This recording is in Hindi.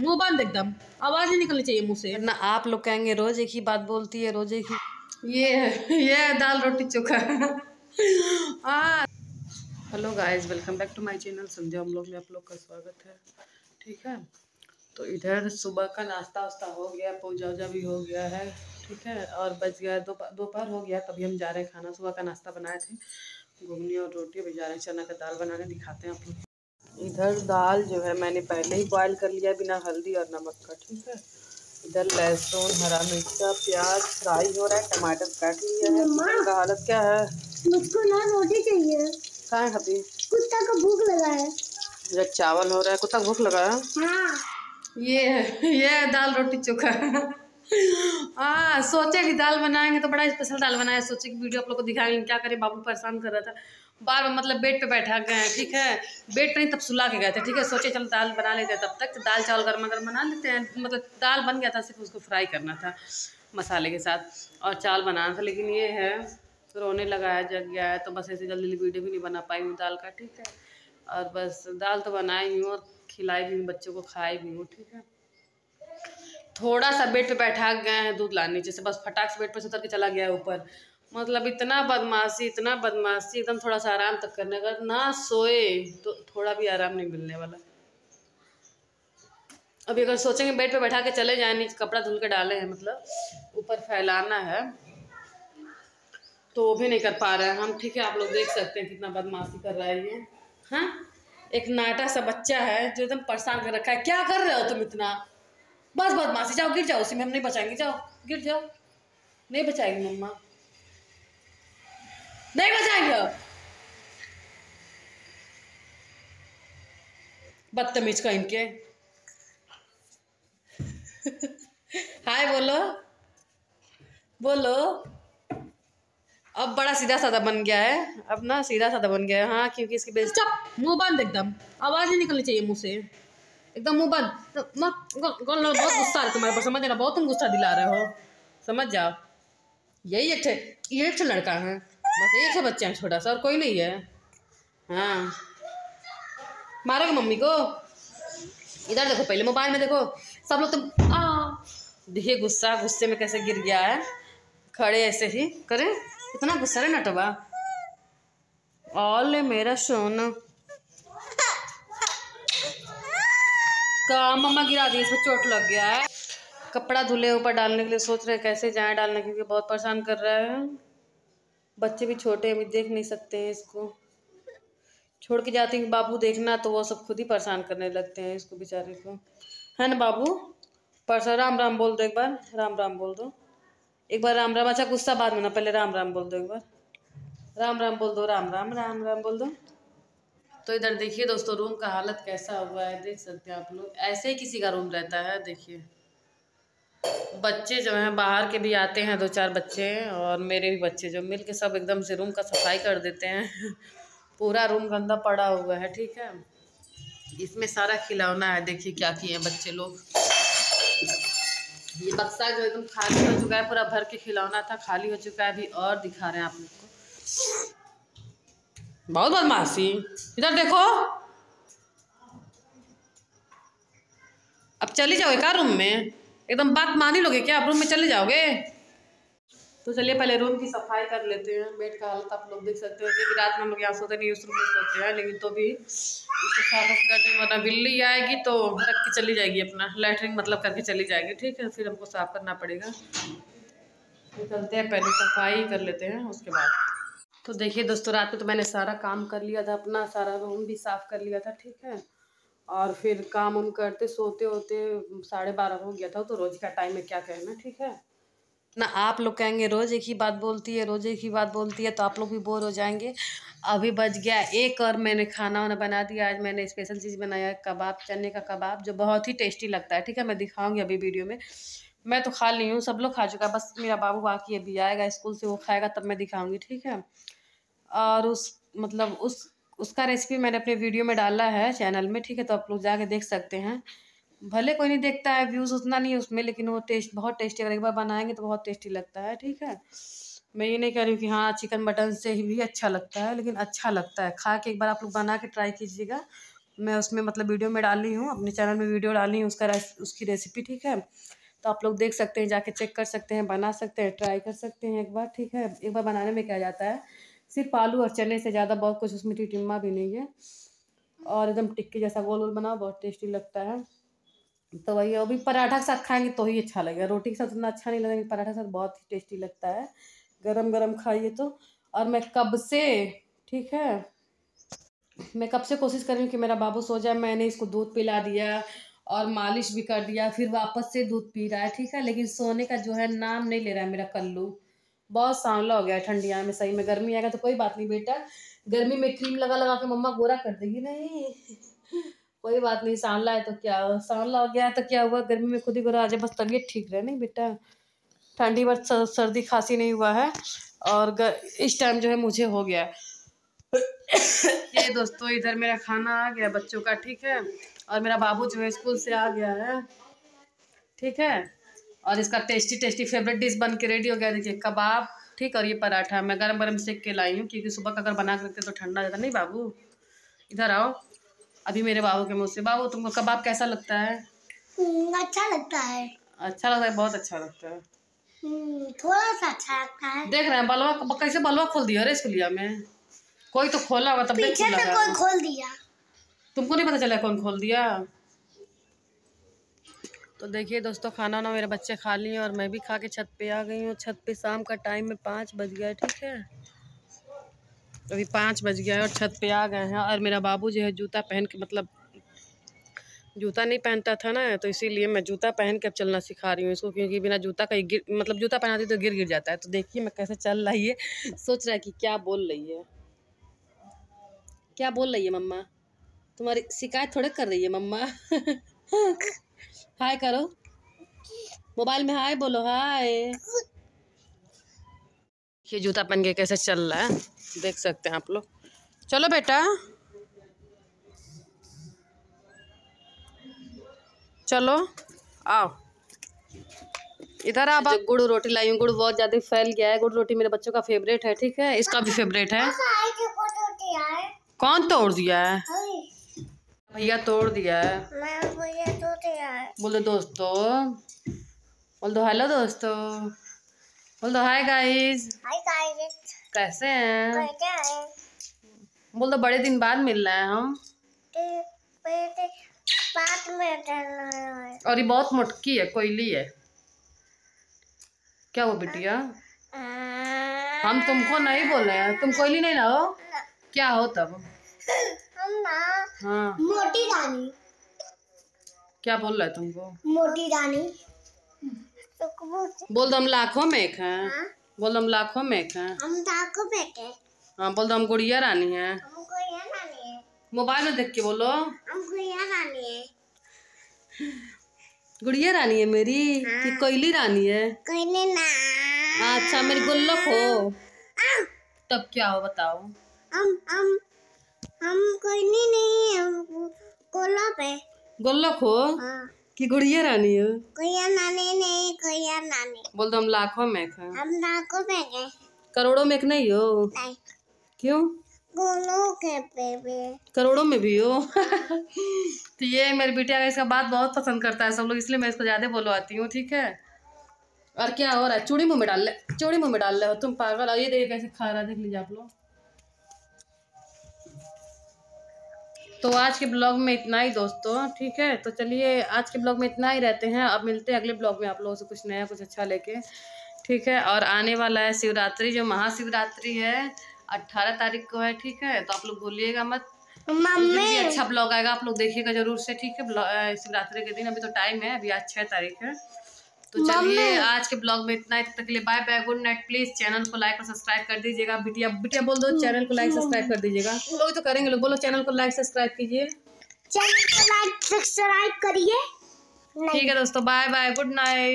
मुँह बंद एकदम। आवाज़ नहीं निकलनी चाहिए मुँह से। ना आप लोग कहेंगे रोज एक ही बात बोलती है रोज एक ही। ये है ये है दाल रोटी चोखा। हाँ hello guys welcome back to my channel Sandhya हम लोग में आप लोग का स्वागत है। ठीक है? तो इधर सुबह का नाश्ता वास्ता हो गया पूजा वूजा भी हो गया है। ठीक है? और बच गया दोपहर दोपहर हो गया तभी हम जा रहे हैं खाना। सुबह का नाश्ता बनाए थे। घुगनी और रोटी अभी जा रहे हैं चना का दाल बनाने दिखाते हैं आप लोग। इधर दाल जो है मैंने पहले ही बॉयल कर लिया बिना हल्दी और नमक का ठीक है? इधर लहसुन हरा मिर्चा प्याज फ्राई हो रहा है टमाटर काट लिया है। का हालत क्या है? मुझको ना रोटी चाहिए। कहाँ है खाती कुत्ता को भूख लगा है। इधर चावल हो रहा है कुत्ता भूख लगा है? हाँ। ये है ये है दाल रोटी चोखा हाँ सोचे कि दाल बनाएँगे तो बड़ा स्पेशल दाल बनाया, सोचे कि वीडियो आप लोग को दिखाएँगे क्या करें, बाबू परेशान कर रहा था। बार बार मतलब बेड पे बैठा गए हैं, ठीक है? बेड पे नहीं, तब सुला के गए थे, ठीक है? सोचे चलो दाल बना लेते हैं तब तक तो दाल चावल गर्मा गर्म बना लेते हैं मतलब दाल बन गया था, सिर्फ़ उसको फ्राई करना था, मसाले के साथ, और चावल बनाना था, लेकिन ये है, रोने लगा है, जग गया है तो बस ऐसे जल्दी जल्दी वीडियो भी नहीं बना पाई हूँ दाल का, ठीक है? और बस दाल तो बनाई हूँ और खिलाई भी हूँ, बच्चों को खाई भी हूँ, ठीक है? थोड़ा सा बेड पे बैठा गए हैं दूध लाने जैसे बस फटाक से बेड पे से उतर के चला गया है ऊपर। मतलब इतना बदमाशी इतना बदमाशी, एकदम थोड़ा सा आराम तक करने का, ना सोए तो थोड़ा भी आराम नहीं मिलने वाला। अभी अगर सोचेंगे बेड पे बैठा के चले जाए, नीचे कपड़ा धुल के डाले हैं मतलब ऊपर फैलाना है तो वो भी नहीं कर पा रहे हैं। हम ठीक है, आप लोग देख सकते हैं कितना बदमाशी कर रहा है ये। हाँ? एक नाटा सा बच्चा है जो एकदम परेशान कर रखा है। क्या कर रहे हो तुम इतना? बस बदमाशी, जाओ, गिर जाओ, उसी में हम नहीं बचाएँगे, जाओ, गिर जाओ। नहीं बचाएँगे मम्मा नहीं बचाएँगे। बदतमीज का इनके। हाय, बोलो। बोलो। अब बड़ा सीधा साधा बन गया है। अब ना सीधा साधा बन गया है। हाँ क्योंकि इसकी बेस चुप, मुँह बंद एकदम। आवाज़ नहीं निकलनी चाहिए मुँह से। एकदम मुँह बंद। तो मत गो- गो- लो, बहुत गुस्सा है तुम्हारे पर समझ रहा बहुत तुम गुस्सा दिला रहे हो। समझ जाओ। यही ठे ये एक लड़का है। बस एक ठे बच्चा है छोटा सा और कोई नहीं है। हाँ। मारोगे मम्मी को? इधर देखो पहले मोबाइल में देखो। सब लोग तुम आ। देखिए गुस्सा गुस्से में कैसे गिर गया है। खड़े ऐसे ही करे। इतना गुस्सा रे नटवा ऑल मेरा सोना। का मम्मा गिरा दी इसमें चोट लग गया है। कपड़ा धुले ऊपर डालने के लिए सोच रहे हैं कैसे जाए डालने क्योंकि बहुत परेशान कर रहा है। बच्चे भी छोटे हैं, अभी देख नहीं सकते हैं इसको। छोड़ के जाती हैं बाबू देखना तो वो सब खुद ही परेशान करने लगते हैं इसको बेचारे को। है ना बाबू? परसों राम राम बोल दो एक बार राम राम बोल दो। एक बार राम राम अच्छा गुस्सा बाद में ना पहले राम राम बोल दो एक बार। राम राम बोल दो राम राम राम राम बोल दो। तो इधर देखिए दोस्तों रूम का हालत कैसा हुआ है, देख सकते हैं आप लोग। ऐसे ही किसी का रूम रहता है, देखिए। बच्चे जो हैं, बाहर के भी आते हैं, दो चार बच्चे, और मेरे भी बच्चे जो मिल के सब एकदम से रूम का सफ़ाई कर देते हैं। पूरा रूम गंदा पड़ा हुआ है, ठीक है? इसमें सारा खिलौना है, देखिए क्या किए हैं बच्चे लोग। ये बक्सा जो एकदम खाली हो चुका है, पूरा भर के खिलौना था, खाली हो चुका है अभी, और दिखा रहे हैं आप लोग को। बहुत बदमाशी। इधर देखो। अब चली जाओगे क्या रूम में। एकदम बात मान ही लोगे क्या? आप रूम में चले जाओगे? तो चलिए पहले रूम की सफ़ाई कर लेते हैं। बेड का हालत आप लोग देख सकते हो। क्योंकि रात में हम लोग यहाँ सोते नहीं, उस रूम में सोते हैं। लेकिन तो भी इसको साफ़ कर दें, वरना बिल्ली आएगी तो रख के चली जाएगी अपना। लैटरिन मतलब करके चली जाएगी, ठीक है? फिर हमको साफ़ करना पड़ेगा। तो चलते हैं, पहले सफ़ाई कर लेते हैं, उसके बाद। तो देखिए दोस्तों, रात में तो मैंने सारा काम कर लिया था, अपना सारा रूम भी साफ़ कर लिया था, ठीक है। और फिर काम उम करते, सोते होते, साढ़े बारह हो गया था तो रोज़ का टाइम में क्या कहना ठीक है। ना, आप लोग कहेंगे, रोज़ एक ही बात बोलती है, रोज़ एक ही बात बोलती है तो आप लोग भी बोर हो जाएँगे। अभी बज गया एक और मैंने खाना वाना बना दिया, आज मैंने स्पेशल चीज़ बनाया, कबाब, चने का कबाब, जो बहुत ही टेस्टी लगता है, ठीक है, मैं दिखाऊँगी अभी वीडियो में। मैं तो खा ली हूँ, सब लोग खा चुका है, बस मेरा बाबू बाकी अभी आएगा स्कूल से, वो खाएगा, तब मैं दिखाऊँगी, ठीक है। और उस मतलब उस, उसका रेसिपी मैंने अपने वीडियो में डाला है चैनल में, ठीक है? तो आप लोग जाके देख सकते हैं। भले कोई नहीं देखता है व्यूज़ उतना नहीं है उसमें, लेकिन वो टेस्ट बहुत टेस्टी अगर एक बार बनाएँगे तो बहुत टेस्टी लगता है, ठीक है? मैं ये नहीं कह रही हूँ कि हाँ चिकन मटन से ही भी अच्छा लगता है, लेकिन अच्छा लगता है। खा के एक बार आप लोग बना के ट्राई कीजिएगा। मैं उसमें मतलब वीडियो में डाली हूँ, अपने चैनल में वीडियो डाली हूँ उसका उसकी रेसिपी ठीक है? तो आप लोग देख सकते हैं, जाके चेक कर सकते हैं, बना सकते हैं ट्राई कर सकते हैं एक बार, ठीक है? एक बार बनाने में क्या जाता है? सिर्फ़ आलू और चने से ज़्यादा बहुत कुछ उसमें टिटिम्मा भी नहीं है। और एकदम टिक्की जैसा गोल गोल बनाओ बहुत टेस्टी लगता है। तो वही अभी पराठा के साथ खाएँगे तो ही अच्छा लगेगा। रोटी के साथ उतना अच्छा नहीं लगेगा, पराठा के साथ बहुत ही टेस्टी लगता है। गरम गरम खाइए तो। और मैं कब से, ठीक है, मैं कब से कोशिश कर रही हूँ कि मेरा बाबू सो जाए, मैंने इसको दूध पिला दिया और मालिश भी कर दिया, फिर वापस से दूध पी रहा है, ठीक है। लेकिन सोने का जो है नाम नहीं ले रहा है मेरा कल्लू। बहुत सांवला हो गया है ठंडिया में, सही में। गर्मी आएगा तो कोई बात नहीं बेटा। गर्मी में क्रीम लगा लगा के मम्मा गोरा कर देगी। नहीं, कोई बात नहीं सांवला है तो क्या हुआ सांवला हो गया है तो क्या हुआ? गर्मी में खुद ही गोरा आ जाए बस तबीयत ठीक रहे नहीं बेटा। ठंडी बस सर्दी खांसी नहीं हुआ है और इस टाइम जो है मुझे हो गया ये दोस्तों, इधर मेरा खाना आ गया बच्चों का, ठीक है? और मेरा बाबू जो है स्कूल से आ गया है। ठीक है? और इसका टेस्टी टेस्टी फेवरेट डिश बन के रेडी हो गया। देखिए कबाब ठीक और ये पराठा। मैं गरम गरम सेक के लाई हूँ क्योंकि सुबह का अगर बना के रखते तो ठंडा जाता नहीं बाबू? इधर आओ। अभी मेरे बाबू के मुँह से। बाबू तुमको कबाब कैसा लगता है? हम्म, अच्छा लगता है। अच्छा लगता है बहुत अच्छा लगता है। हम्म, थोड़ा सा अच्छा लगता है। देख रहे हैं बलवा कैसे बलवा खोल दिया अरे स्कूलिया में। कोई तो खोला होगा तब पीछे से कोई खोल दिया। तुमको नहीं पता चला कौन खोल दिया? तो देखिए दोस्तों, खाना ना मेरे बच्चे खा लिए और मैं भी खा के छत पे आ गई हूँ। छत पे शाम का टाइम में पाँच बज गया है, ठीक है? अभी पाँच बज गया है और छत पे आ गए हैं और मेरा बाबू जो है जूता पहन के मतलब जूता नहीं पहनता था ना तो इसीलिए मैं जूता पहन के अब चलना सिखा रही हूँ इसको, क्योंकि बिना जूता का गिर मतलब जूता पहनाती तो गिर गिर जाता है। तो देखिए मैं कैसे चल रही है। सोच रहा है कि क्या बोल रही है। क्या बोल रही है मम्मा? तुम्हारी शिकायत थोड़े कर रही है मम्मा? हाय करो मोबाइल में हाय बोलो हाय ये जूता पहन के कैसे चल रहा है? देख सकते हैं आप लोग। चलो बेटा। चलो आओ। इधर आप गुड़ रोटी लाई हूँ गुड़ बहुत ज़्यादा फैल गया है। गुड़ रोटी मेरे बच्चों का फेवरेट है ठीक है? इसका भी फेवरेट है। कौन तोड़ दिया है? भैया तोड़ दिया है। मैं बोले दो दोस्तों। बोल दो हेलो दोस्तों। बोल दो हाय गाइस हाय गाइस कैसे हैं? बोल दो बड़े दिन बाद मिल रहे हैं हम। है। और ये बहुत मोटकी है कोयली है। क्या वो बिटिया? हम तुमको नहीं बोल रहे हैं। तुम कोयली नहीं ना। हो क्या हो तब? हम ना हाँ। मोटी रानी। क्या बोल रहा है तुमको? मोटी रानी। तो बोल दो हम लाखों में एक हैं। हाँ? बोल दो हम लाखों में एक हैं। हम हाँ। बोल दो हम गुड़िया रानी हैं। है। मोबाइल में देख के बोलो। हमको ये रानी है। गुड़िया रानी है मेरी कि कोयली रानी है? कोई ने। अच्छा मेरी गुल्लक हो। तब क्या हो बताओ। हम हम हम कोई नहीं नहीं हम कोला पे गुल्लक हो हाँ। कि गुड़िया रानी हो? कोई ये नानी नहीं कोई ये नानी। बोल दो हम लाखों में हैं हम पे गए। करोड़ों में नहीं हो। नहीं। क्यों? करोड़ों में भी हो। तो ये मेरी बिटिया का इसका बात बहुत पसंद करता है सब लोग इसलिए मैं इसको ज़्यादा बोलवाती हूँ ठीक है? और क्या हो रहा है? चूड़ी मुँह में डाल ले चूड़ी मुँह में डाल ले हो तुम पागल। और ये देखिए कैसे खा रहा है देख लीजिए आप लोग। तो आज के ब्लॉग में इतना ही दोस्तों ठीक है? तो चलिए आज के ब्लॉग में इतना ही रहते हैं। अब मिलते हैं अगले ब्लॉग में आप लोगों से कुछ नया कुछ अच्छा लेके ठीक है? और आने वाला है शिवरात्रि जो महाशिवरात्रि है अट्ठारह तारीख को है ठीक है? तो आप लोग भूलिएगा मत। उस दिन अच्छा ब्लॉग आएगा आप लोग देखिएगा ज़रूर से ठीक है? शिवरात्रि के दिन अभी तो टाइम है अभी आज छः तारीख है। तो चलिए आज के ब्लॉग में इतना तक के लिए bye bye good night please channel को लाइक और सब्सक्राइब कर दीजिएगा। बिटिया बिटिया बोल दो चैनल को लाइक सब्सक्राइब कर दीजिएगा। लोग तो करेंगे लोग बोलो चैनल को लाइक सब्सक्राइब कीजिए। चैनल को लाइक सब्सक्राइब करिए। ठीक है दोस्तों बाय बाय गुड नाइट